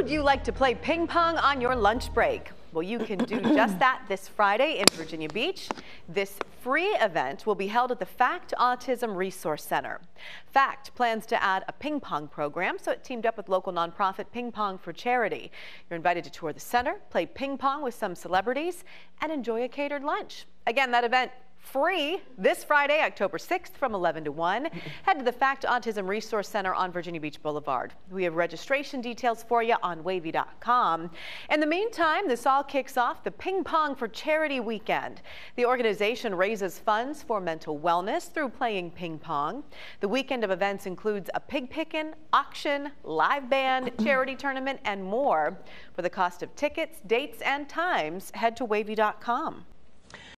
would you like to play ping pong on your lunch break? Well, you can do just that this Friday in Virginia Beach. This free event will be held at the FACT Autism Resource Center. FACT plans to add a ping pong program, so it teamed up with local nonprofit Ping Pong for Charity. You're invited to tour the center, play ping pong with some celebrities, and enjoy a catered lunch. Again, that event free this Friday, October 6th from 11 to 1. Head to the FACT Autism Resource Center on Virginia Beach Boulevard. We have registration details for you on wavy.com. In the meantime, this all kicks off the Ping Pong for Charity weekend. The organization raises funds for mental wellness through playing ping pong. The weekend of events includes a pig pickin', auction, live band, charity tournament, and more. For the cost of tickets, dates, and times, head to wavy.com.